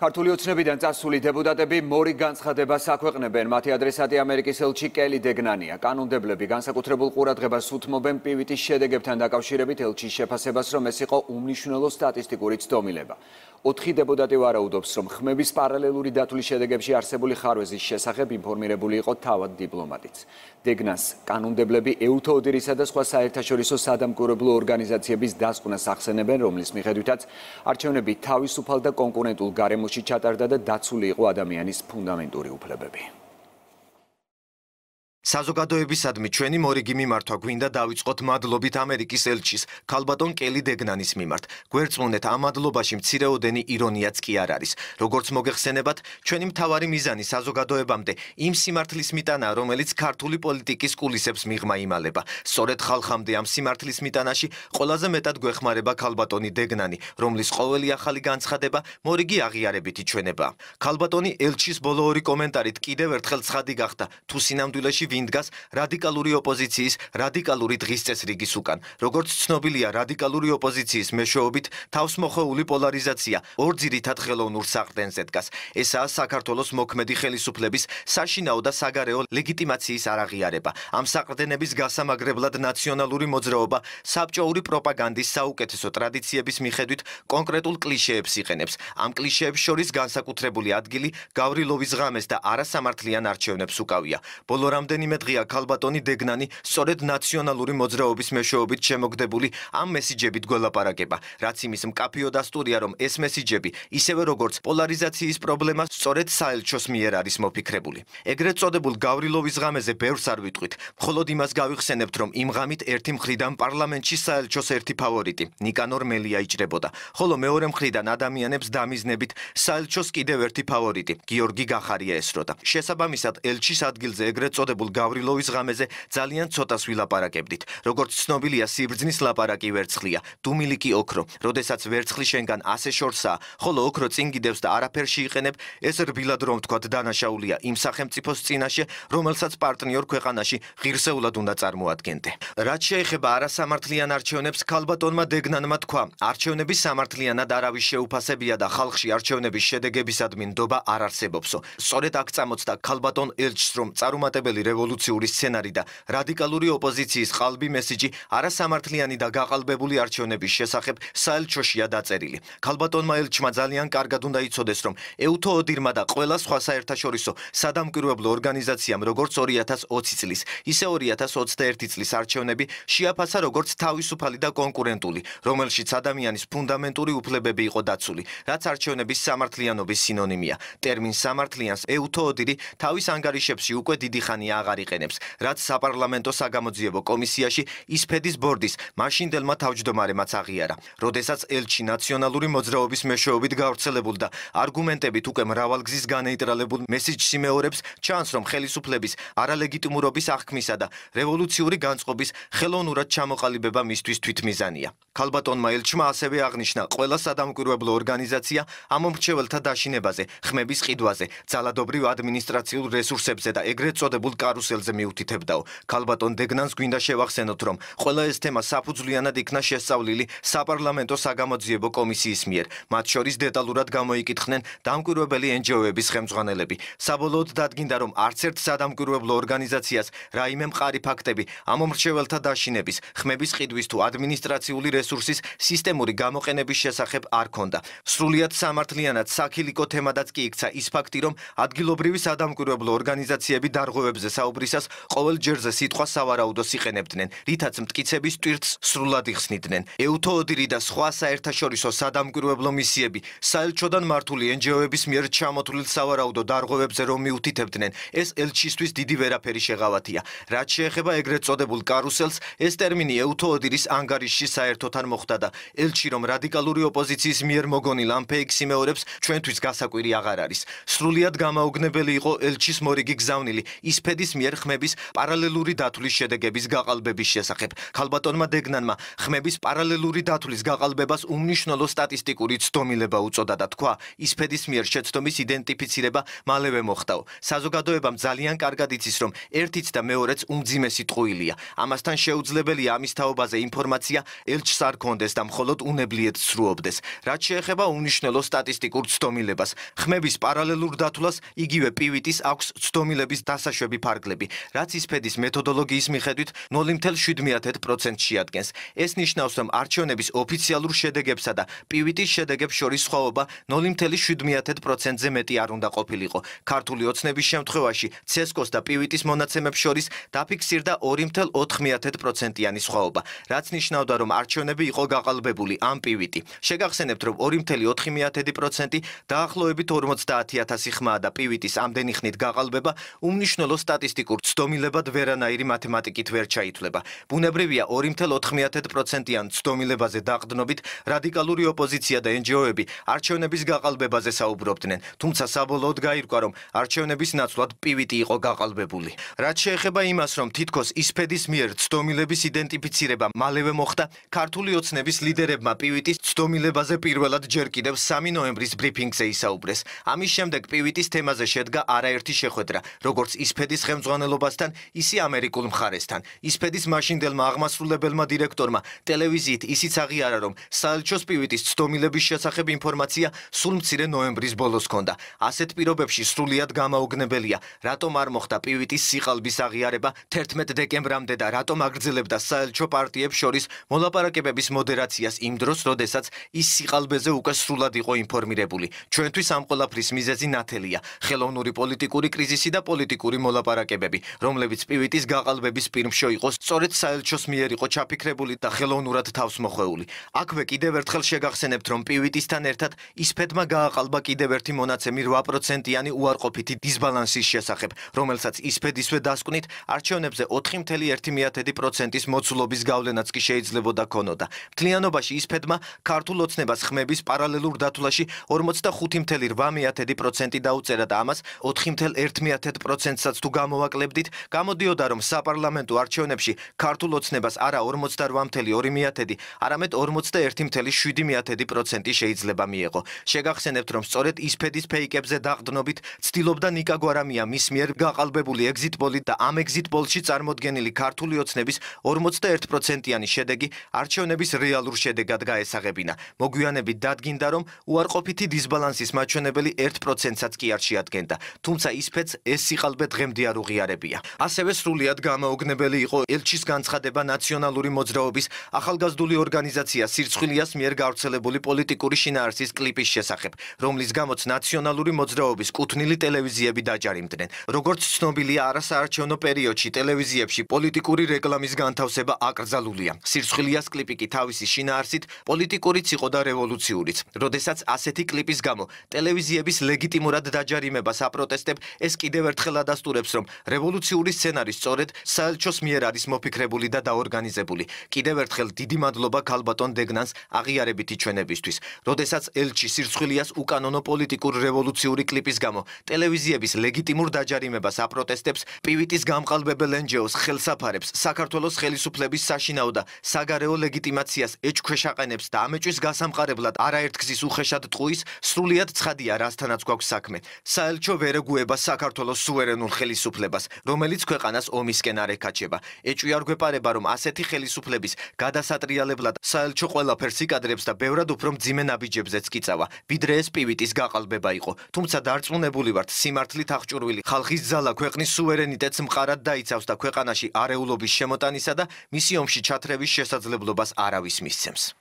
ქართული ოცნებიდან წასული დეპუტატები მორი განცხადებას აქვეყნებენ. მათი ადრესატი ამერიკის ელჩი კელი დეგნანია. კანონმდებლები განსაკუთრებულ ყურადღებას უთმობენ პივიტის შედეგებთან დაკავშირებით ელჩის შეფასებას, რომ ეს იყო უმნიშვნელო სტატისტიკური ცდომილება. ოთხი დეპუტატი ვარაუდობს, რომ ხმების პარალელური დათვლის შედეგებში არსებული ხარვეზის შესახებ ინფორმირებული იყო თავად დიპლომატიც. დეგნას კანონმდებლები ეუთოოდირისა და სხვა საერთაშორისო სადამკვირვებლო ორგანიზაციების დასკვნას ახსენებენ, რომლის მიხედვითაც არჩევნები თავისუფალ და კონკურენტულ გარემოში ჩატარდა და დაცული იყო ადამიანის ფუნდამენტური უფლებები. საზოგადოებისადმი ჩვენი მორიგი მიმართვა გვინდა დავიწყოთ მადლობით ამერიკის ელჩის ქალბატონ კელი დეგნანის მიმართ. გვერწმუნეთ ამ მადლობაში მცირეოდენი ირონიაც კი არ არის. როგორც მოგეხსენებათ, ჩვენი მთავარი მიზანი საზოგადოებამდე იმ სიმართლის მიტანა, რომელიც ქართული პოლიტიკის კულისებს მიღმა იმალება. სწორედ ხალხამდე ამ სიმართლის მიტანაში ყველაზე მეტად გვეხმარება ქალბატონი დეგნანი, რომლის ყოველი ახალი განცხადება მორიგი აღიარებით იჩვენება. ქალბატონი ელჩის ბოლო ორი კომენტარით კიდევ ერთხელ ცხადი გახდა, თუ სინამდვილეში ვინ დგას რადიკალური ოპოზიციის რადიკალური დღის წესრიგის უკან. როგორც ცნობილია, რადიკალური ოპოზიციის მეშვეობით თავს მოხეული პოლარიზაცია ორ ძირითად ხელოვნურ საყრდენზე დგას. ესაა საქართველოს მოქმედი ხელისუფლების საშინაო და საგარეო ლეგიტიმაციის არაღიარება. ამ საყრდენების გასამაგრებლად ნაციონალური მოძრაობა საბჭოური პროპაგანდის საუკეთესო ტრადიციების მიხედვით კონკრეტულ კლიშეებს იყენებს. ამ კლიშეებს შორის განსაკუთრებული ადგილი გავრილოვის ღამეს და არასამართლიან არჩევნებს უკავია. ბოლო რამდენი რამდენიმე დღეა ქალბატონი დეგნანი სწორედ ნაციონალური მოძრაობის მეშვეობით შემოგდებული ამ მესიჯებით გველაპარაკება, რაც იმის მკაფიო დასტურია, რომ ეს მესიჯები, ისევე როგორც პოლარიზაციის პრობლემა, სწორედ საელჩოს მიერ არის მოფიქრებული. ეგრეთ წოდებულ გავრილოვის ღამეზე ბევრს არ ვიტყვით, მხოლოდ იმას გავიხსენებთ, რომ იმ ღამით ერთი მხრიდან პარლამენტში საელჩოს ერთი ფავორიტი, ნიკანორ მელია იჭრებოდა, ხოლო მეორე მხრიდან ადამიანებს დამიზნებით საელჩოს კიდევ ერთი ფავორიტი, გიორგი გახარია ესროდა. შესაბამისად, ელჩის ადგილზე ეგრეთ წოდებულ გავრილოვის ღამეზე ძალიან ცოტას ვილაპარაკებდით. როგორც ცნობილია, სიბრძნის ლაპარაკი ვერცხლია, დუმილი კი ოქრო. როდესაც ვერცხლი შენგან ასე შორსაა, ხოლო ოქრო წინ გიდევს და არაფერში იყენებ, ეს რბილად რომ თქვა დანაშაულია იმ სახელმწიფოს წინაშე, რომელსაც პარტნიორ ქვეყანაში ღირსეულად უნდა წარმოადგენდე. რაც შეეხება არასამართლიან არჩევნებს, ქალბატონმა დეგნანმა თქვა, არჩევნები სამართლიანად არავის შეუფასებია და ხალხში არჩევნების შედეგებისადმი ნდობა არ არსებობსო. სწორედ აქ წამოწდა ქალბატონ ელჩს, რომ წარუმატებელი რევოლუციური სცენარი და რადიკალური ოპოზიციის ყალბი მესიჯი არასამართლიანი და გაყალბებული არჩევნების შესახებ საელჩოშია დაწერილი. ქალბატონმა ელჩმა ძალიან კარგად უნდა იცოდეს, რომ ეუთოოდირმა და ყველა სხვა საერთაშორისო სადამკვირვებლო ორგანიზაციამ როგორც 2020 წლის, ისე 2021 წლის არჩევნები შეაფასა როგორც თავისუფალი და კონკურენტული, რომელშიც ადამიანის ფუნდამენტური უფლებები იყო დაცული, რაც არჩევნების სამართლიანობის სინონიმია. ტერმინ სამართლიანს ეუთოოდირი თავის ანგარიშებში უკვე დიდი ხანია აღარ იყენებს, რაც საპარლამენტო საგამოძიებო კომისიაში ისფედის ბორდის მაშინდელმა თავმჯდომარემაც აღიარა. როდესაც ელჩი ნაციონალური მოძრაობის მეშვეობით გავრცელებულ და არგუმენტებით უკვე მრავალგზის განეიტრალებულ მესიჯს იმეორებს, ჩანს რომ ხელისუფლების არალეგიტიმურობის აღქმისა და რევოლუციური განწყობის ხელოვნურად ჩამოყალიბება მისთვის თვითმიზანია. ქალბატონმა ელჩმა ასევე აღნიშნა ყველა სადამკვირვებლო ორგანიზაცია ამომრჩეველთა დაშინებაზე, ხმების ყიდვაზე, ძალადობრივ ადმინისტრაციულ რესურსებზე და ეგრეთ წოდებულ კარუსელზე მიუთითებდაო. ქალბატონ დეგნანს გვინდა შევახსენოთ, რომ ყველა ეს თემა საფუძვლიანად იქნა შესწავლილი საპარლამენტო საგამოძიებო კომისიის მიერ. მათ შორის დეტალურად გამოიკითხნენ დამკვირვებელი NGO-ების ხელმძღვანელები. საბოლოოდ დადგინდა, რომ არც ერთ სადამკვირვებლო ორგანიზაციას რაიმე მყარი ფაქტები ამომრჩეველთა დაშინების, ხმების ყიდვის თუ ადმინისტრაციული რესურსის სისტემური გამოყენების შესახებ არ ქონდა. სრულიად სამართლიანად საქილიკო თემადაც კი იქცა ის ფაქტი, რომ ადგილობრივი სადამკვირვებლო ორგანიზაციები დარღვევებზე საუბრისას ყოველ ჯერზე სიტყვა სავარაუდოს იყენებდნენ, რითაც მტკიცების ტვირთს სრულად იხსნიდნენ. ეუთოოდირი და სხვა საერთაშორისო სადამკვირვებლო მისიები საელჩოდან მართული NGO-ების მიერ ჩამოთვლილ სავარაუდო დარღვევებზე რომ მიუთითებდნენ, ეს ელჩისთვის დიდი ვერაფერი შეღავათია. რაც შეეხება ეგრეთ წოდებულ კარუსელს, ეს ტერმინი ეუთოოდირის ანგარიშში საერთოდ არ მოხვდა და ელჩი რომ რადიკალური ოპოზიციის მიერ მოგონილ ამ ფეიქს იმეორებს, ჩვენთვის გასაკვირი აღარ არის. სრულიად გამაოგნებელი იყო ელჩის მორიგი გზავნილი ისფედის მიერ ხმების პარალელური დათვლის შედეგების გაყალბების შესახებ. ქალბატონმა დეგნანმა ხმების პარალელური დათვლის გაყალბებას უმნიშვნელო სტატისტიკური ცდომილება უწოდა და თქვა, ისფედის მიერ შეცდომის იდენტიფიცირება მალევე მოხდაო. საზოგადოებამ ძალიან კარგად იცის, რომ ერთიც და მეორეც უმძიმესი ტყუილია. ამასთან შეუძლებელია ამის თაობაზე ინფორმაცია ელჩს არ კონდეს და მხოლოდ უნებლიეთ სრულობდეს. რაც შეეხება უნიშნელო სტატისტიკურ ცდომილებას, ხმების პარალელურ დათვლას იგივე პივიტის აქვს ცდომილების დასაშვები ფარგლები, რაც ისფედის მეთოდოლოგიის მიხედვით 0.7%-ს შეადგენს. ეს ნიშნავს, რომ არჩევნების ოფიციალურ შედეგებსა და პივიტის შედეგებს შორის სხვაობა 0.7%-ზე მეტი არ უნდა ყოფილიყო. ქართული ოცნების შემთხვევაში ცესკოს და პივიტის მონაცემებს შორის დაფიქსირდა 2.4%-იანი სხვაობა, რაც ნიშნავდა, რომ არჩევნები იყო გაყალბებული ამ პივიტი. შეგახსენებთ, რომ 2.4%-ი დაახლოებით 50000 ხმაა და პივიტის ამდენი ხნით გაყალბება უმნიშვნელო სტატისტიკურ ცდომილებად ვერანაირი მათემატიკით ვერ ჩაითვლება. ბუნებრივია 2.4%-იან ცდომილებაზე დაყდნობით რადიკალური ოპოზიცია და NGO-ები არჩევნების გაყალბებაზე საუბრობდნენ, თუმცა საბოლოოდ გაირკვა, რომ არჩევნების ნაცვლად პივიტი იყო გაყალბებული. რაც შეეხება იმას, რომ თითქოს ისფედის მიერ ცდომილების იდენტიფიცირება მალევე მოხდა, ქართული ოცნების ლიდერებმა პივიტის ცდომილებაზე პირველად ჯერ კიდევ 3 ნოემბრის ბრიფინგზე ისაუბრეს. ამის შემდეგ პივიტის თემაზე შედგა არაერთი შეხვედრა, როგორც ისფედის ხელმძღვანელობასთან, ისე ამერიკულ მხარესთან. ისფედის მაშინდელმა აღმასრულებელმა დირექტორმა ტელევიზიით ისიც აღიარა, რომ საელჩოს პივიტის ცდომილების შესახებ ინფორმაცია სულ მცირე ნოემბრის ბოლოს ჰქონდა. ასეთ პირობებში სრულიად გამაოგნებელია, რატომ არ მოხდა პივიტის სიყალბის აღიარება 11 დეკემბრამდე და რატომ აგრძელებდა საელჩო პარტიებს შორის მოლაპარაკებების მოდერაციას იმ დროს, როდესაც ის სიყალბეზე უკვე სრულად იყო ინფორმირებული. ჩვენთვის ამ ყოლაფრის მიზეზი ნათელია: ხელოვნური პოლიტიკური კრიზისი და პოლიტიკური მოლაპარაკებები, რომლებიც პივიტის გაყალბების პირმშო იყო სწორედ საელჩოს მიერ იყო ჩაფიქრებული და ხელოვნურად თავს მოხვეული. აქვე კიდევ ერთხელ შეგახსენებთ, რომ პივიტისთან ერთად ისფედმა გააყალბა კიდევ ერთი მონაცემი 8%-იანი უარყოფითი დისბალანსის შესახებ, რომელსაც ისფედისვე დასკვნით არჩევნებზე 4.1%-ის მოცულობის გავლენაც კი შეიძლებოდა ქონოდა. მთლიანობაში ისფედმა ქართულ ოცნებას ხმების პარალელურ დათვლაში 45.8% დაუწერა და ამას 4.1%-საც თუ გამოვაკლებდით, გამოდიოდა რომ საპარლამენტო არჩევნებში ქართულ ოცნებას არა 48.2, არამედ 41.7% შეიძლება მიეღო. შეგახსენებთ რომ სწორედ ისფედის ფეიკებზე დაყდნობით ცდილობდა ნიკა გვარამია მის მიერ გაყალბებული ეგზიტ პოლით და ამ ეგზიტ პოლში წარმოდგენილი ქართული ოცნების 41%-იანი შედეგი არჩევნების რეალურ შედეგად გაესაღებინა. მოგვიანებით დადგინდა რომ უარყოფითი დისბალანსის მაჩვენებელი 1%-საც კი არ შეადგენდა, თუმცა ისფეთს ეს სიყალბე დღემდე არ უღიარებია. ასევე სრულიად გამაოგნებელი იყო ელჩის განცხადება ნაციონალური მოძრაობის ახალგაზრდული ორგანიზაცია სირცხვილიას მიერ გავრცელებული პოლიტიკური შინაარსის კლიპის შესახებ, რომლის გამოც ნაციონალური მოძრაობის კუთვნილი ტელევიზიები დაჯარიმდნენ. როგორც ცნობილია, არასაარჩევნო პერიოდში ტელევიზიებში პოლიტიკური რეკლამის განთავსება აკრძალულია. სირცხვილიას კლიპი კი თავისი შინაარსით პოლიტიკურიც იყო და რევოლუციურიც. როდესაც ასეთი კლიპის გამო ტელევიზიების ლეგიტიმურად დაჯარიმებას აპროტესტებ, ეს კიდევ ერთხელ ადასტურებს, რომ რევოლუციური სცენარი სწორედ საელჩოს მიერ არის მოფიქრებული და დაორგანიზებული. კიდევ ერთხელ დიდი მადლობა ქალბატონ დეგნანს აღიარებითი ჩვენებისთვის. როდესაც ელჩი სირცხვილიას უკანონო პოლიტიკურ რევოლუციური კლიპის გამო ტელევიზიების ლეგიტიმურ დაჯარიმებას აპროტესტებს, პივიტის გამყალბებელ ენჯეოს ხელსაფარებს, საქართველოს ხელისუფლების საშინაო და საგარეო ლეგიტიმაციას ეჭქვეშაყენებს და ამეჭვის გასამყარებლად არაერთგზის უხეშად ტყუის სრულიად ცხადია რასთანაც გვაქვს საქმე. საელჩო ვერ ეგუება საქართველოს სუვერენულ ხელისუფლებას, რომელიც ქვეყანას ომისკენ არ ეკაჩება. ეჭვი არ გვეპარება, რომ ასეთი ხელისუფლების გადასატრიალებლად საელჩო ყველაფერს იკადრებს და ბევრად უფრო მძიმე ნაბიჯებზეც კიწავა, ვიდრე ეს პივიტის გაყალბება იყო. თუმცა დარწმუნებული ვართ, სიმართლით აღჭურვილი ხალხის ძალა ქვეყნის სუვერენიტეტს მყარად დაიცავს და ქვეყანაში არეულობის შემოტანისა და მისი ომში ჩათრევის შესაძლებლობას არავის მისცემს.